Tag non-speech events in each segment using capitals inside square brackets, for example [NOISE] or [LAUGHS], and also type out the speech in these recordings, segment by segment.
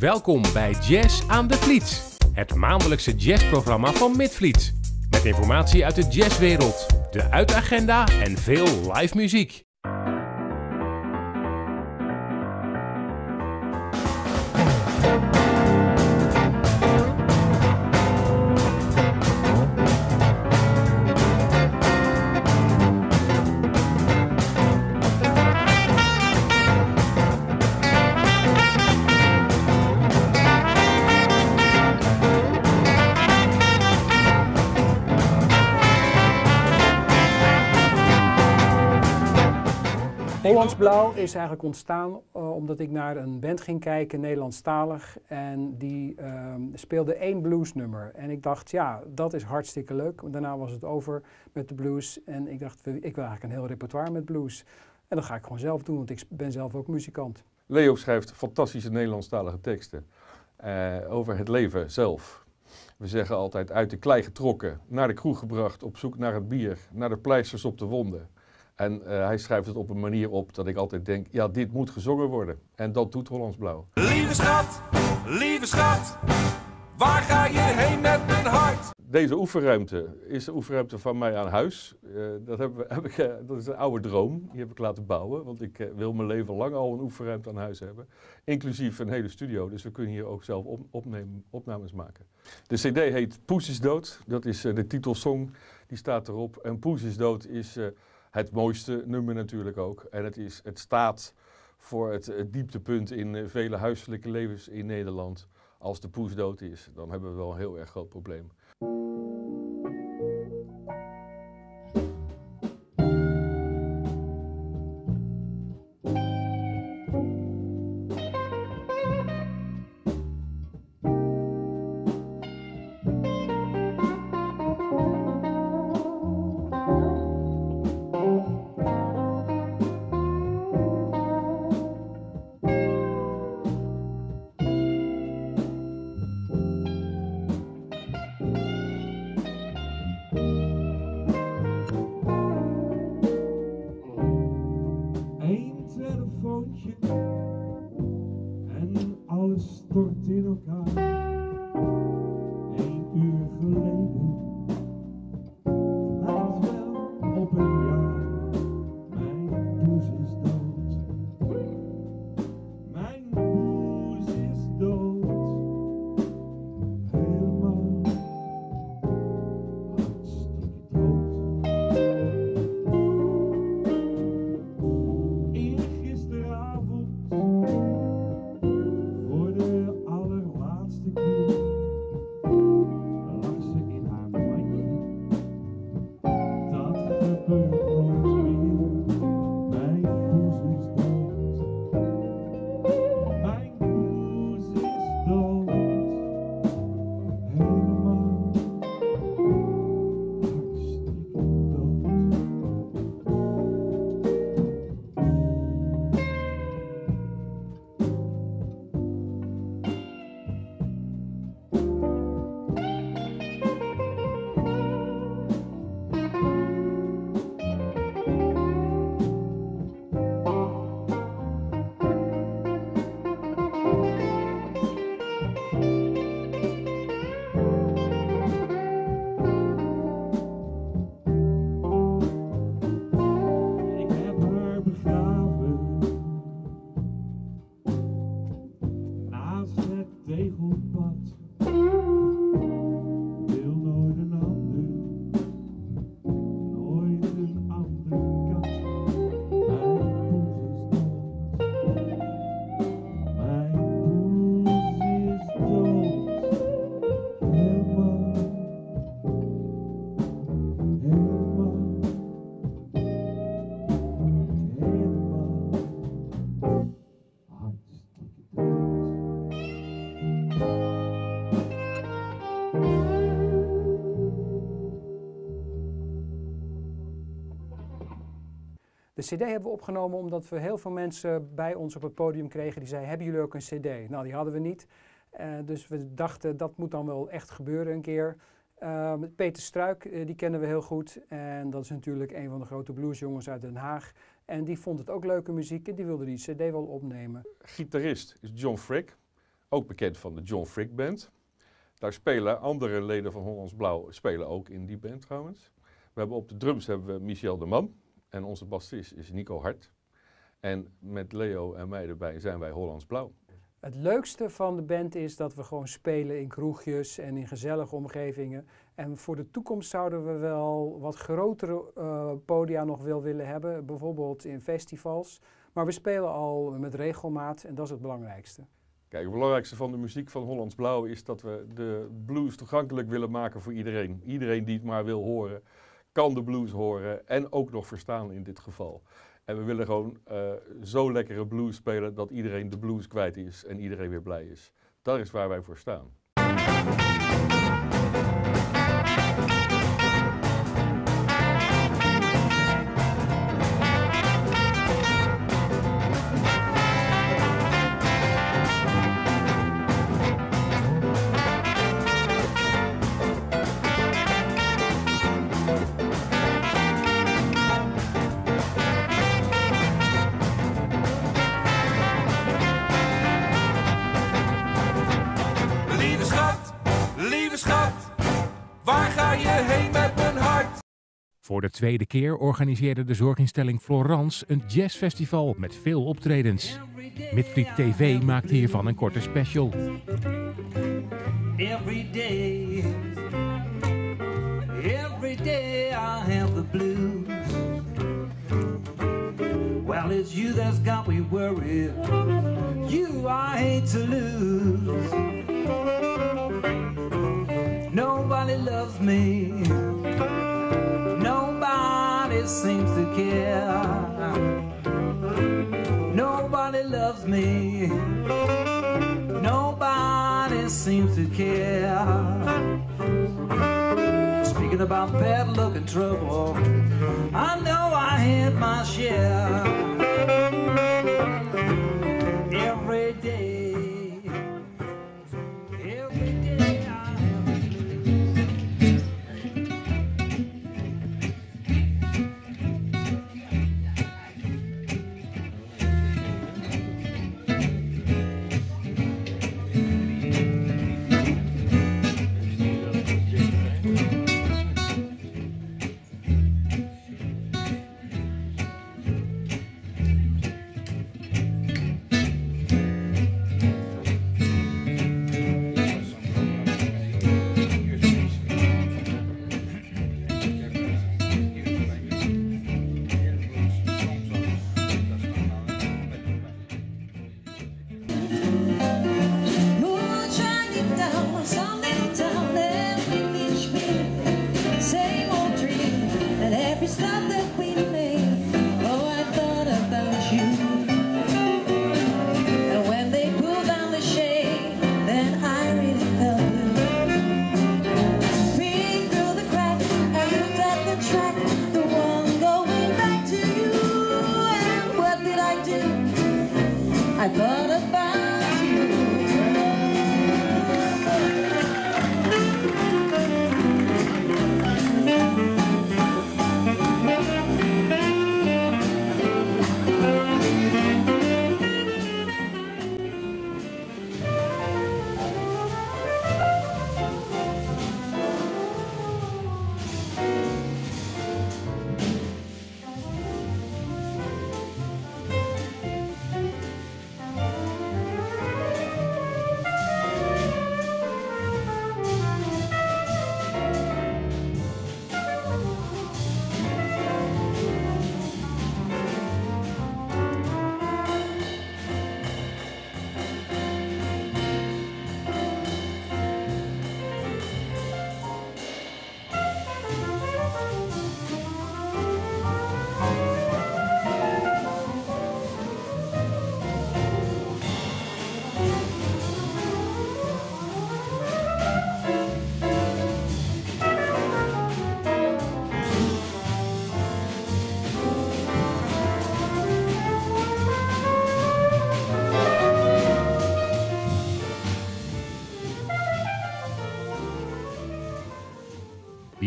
Welkom bij Jazz aan de Vliet, het maandelijkse jazzprogramma van Midvliet. Met informatie uit de jazzwereld, de uitagenda en veel live muziek. Hollands Blauw is eigenlijk ontstaan uh, omdat ik naar een band ging kijken, Nederlandstalig. En die uh, speelde één bluesnummer. En ik dacht, ja, dat is hartstikke leuk. Daarna was het over met de blues. En ik dacht, ik wil eigenlijk een heel repertoire met blues. En dat ga ik gewoon zelf doen, want ik ben zelf ook muzikant. Leo schrijft fantastische Nederlandstalige teksten uh, over het leven zelf. We zeggen altijd uit de klei getrokken, naar de kroeg gebracht, op zoek naar het bier, naar de pleisters op de wonden. En uh, hij schrijft het op een manier op dat ik altijd denk, ja, dit moet gezongen worden. En dat doet Hollands Blauw. Lieve schat, lieve schat, waar ga je heen met mijn hart? Deze oefenruimte is de oefenruimte van mij aan huis. Uh, dat, heb, [LAUGHS] heb ik, uh, dat is een oude droom, die heb ik laten bouwen. Want ik wil mijn leven lang al een oefenruimte aan huis hebben. Inclusief een hele studio, dus we kunnen hier ook zelf op, opnemen, opnames maken. De cd heet Poes is dood, dat is de titelsong, die staat erop. En Poes is dood is het mooiste nummer natuurlijk ook. En het, is, het staat voor het, dieptepunt in uh, vele huiselijke levens in Nederland. Als de poes dood is, dan hebben we wel een heel erg groot probleem. alles stort in elkaar. Een uur geleden. De cd hebben we opgenomen omdat we heel veel mensen bij ons op het podium kregen die zeiden, hebben jullie ook een cd? Nou, die hadden we niet. Uh, dus we dachten, dat moet dan wel echt gebeuren een keer. Uh, Peter Struik, uh, die kennen we heel goed. En dat is natuurlijk een van de grote bluesjongens uit Den Haag. En die vond het ook leuke muziek en die wilde die cd wel opnemen. Gitarist is John Frick. ook bekend van de John Frick Band. Daar spelen andere leden van Hollands Blauw spelen ook in die band trouwens. We hebben op de drums hebben we Michel de Man en onze bassist is Nico Hart. En met Leo en mij erbij zijn wij Hollands Blauw. Het leukste van de band is dat we gewoon spelen in kroegjes en in gezellige omgevingen. En voor de toekomst zouden we wel wat grotere uh, podia nog wel willen hebben, bijvoorbeeld in festivals. Maar we spelen al met regelmaat en dat is het belangrijkste. Kijk, het belangrijkste van de muziek van Hollands Blauw is dat we de blues toegankelijk willen maken voor iedereen. Iedereen die het maar wil horen, kan de blues horen en ook nog verstaan in dit geval. En we willen gewoon uh, zo lekkere blues spelen dat iedereen de blues kwijt is en iedereen weer blij is. Dat is waar wij voor staan. Voor de tweede keer organiseerde de zorginstelling Florence een jazzfestival met veel optredens. Midvliet TV maakt hiervan een korte special. Every day, every day I have the blues. Well, it's you that's got me worried. You I hate to lose. Nobody loves me. Seems to care. Nobody loves me. Nobody seems to care. Speaking about bad luck and trouble, I know I had my share. strade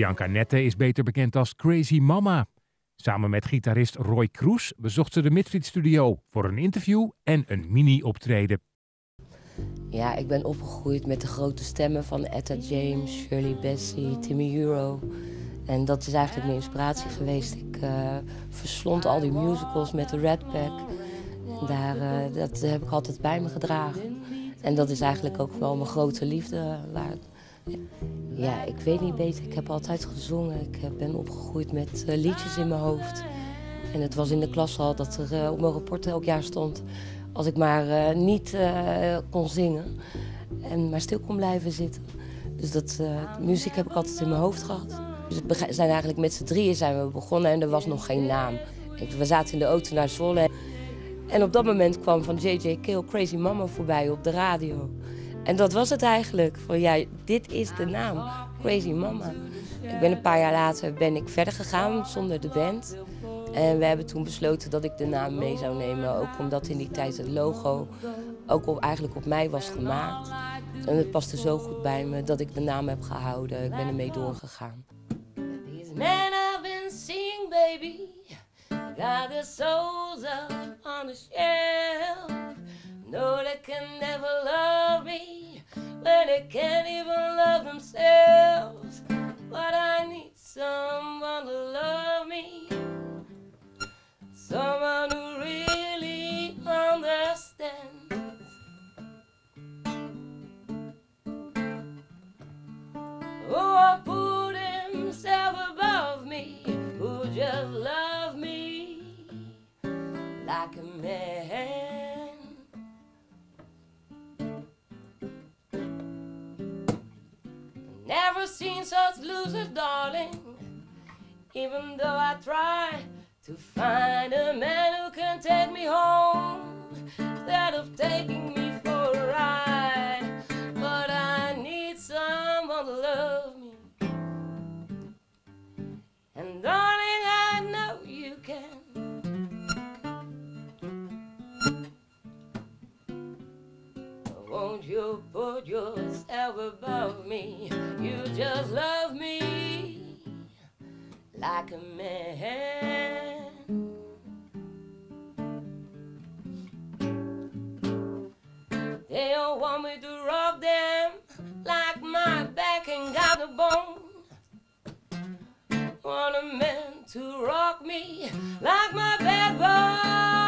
Bianca Nette is beter bekend als Crazy Mama. Samen met gitarist Roy Kroes bezocht ze de Midfield Studio voor een interview en een mini-optreden. Ja, ik ben opgegroeid met de grote stemmen van Etta James, Shirley Bassey, Timmy Euro. En dat is eigenlijk mijn inspiratie geweest. Ik uh, verslond al die musicals met de Red Pack. Daar, uh, dat heb ik altijd bij me gedragen. En dat is eigenlijk ook wel mijn grote liefde. Ja, ik weet niet beter. Ik heb altijd gezongen. Ik ben opgegroeid met uh, liedjes in mijn hoofd. En het was in de klas al dat er op mijn rapport elk jaar stond... als ik maar niet kon zingen en maar stil kon blijven zitten. Dus dat, muziek heb ik altijd in mijn hoofd gehad. Dus we zijn eigenlijk met z'n drieën zijn we begonnen en er was nog geen naam. We zaten in de auto naar Zwolle. En op dat moment kwam van J.J. Kill Crazy Mama voorbij op de radio. En dat was het eigenlijk. Van ja, dit is de naam. Crazy Mama. Ik ben een paar jaar later ben ik verder gegaan zonder de band. En we hebben toen besloten dat ik de naam mee zou nemen. Ook omdat in die tijd het logo ook eigenlijk op mij was gemaakt. En het paste zo goed bij me dat ik de naam heb gehouden. Ik ben ermee doorgegaan. I've been seeing, baby, got souls up on the shelf. No, they can never love when they can't even love themselves. But I need someone to love me, someone who really understands. Oh, I put himself above me, who just love me like a man. Never seen such losers, darling. Even though I try to find a man who can take me home instead of taking Won't you put yourself above me? You just love me like a man. They don't want me to rub them like my back ain't got a bone. Want a man to rock me like my backbone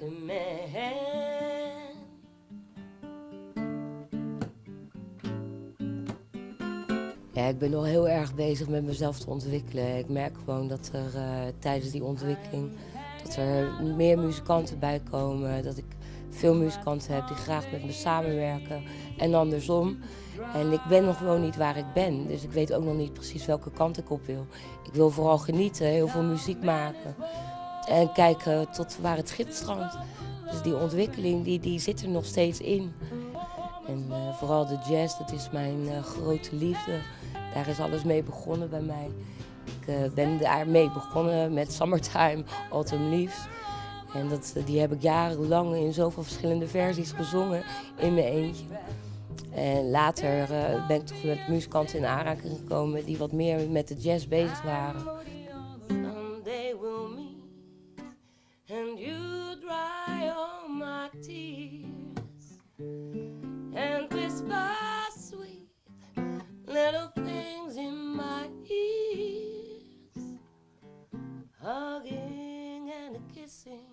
like a. Ja, ik ben nog heel erg bezig met mezelf te ontwikkelen. Ik merk gewoon dat er uh, tijdens die ontwikkeling dat er meer muzikanten bij komen. Dat ik veel muzikanten heb die graag met me samenwerken en andersom. En ik ben nog gewoon niet waar ik ben. Dus ik weet ook nog niet precies welke kant ik op wil. Ik wil vooral genieten, heel veel muziek maken. En kijken tot waar het schip strandt. Dus die ontwikkeling die, die zit er nog steeds in. En uh, vooral de jazz, dat is mijn uh, grote liefde. Daar is alles mee begonnen bij mij. Ik uh, ben daarmee begonnen met Summertime, Autumn Leaves. En dat, die heb ik jarenlang in zoveel verschillende versies gezongen in mijn eentje. En later ben ik toch met muzikanten in aanraking gekomen die wat meer met de jazz bezig waren. Kissing.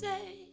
Say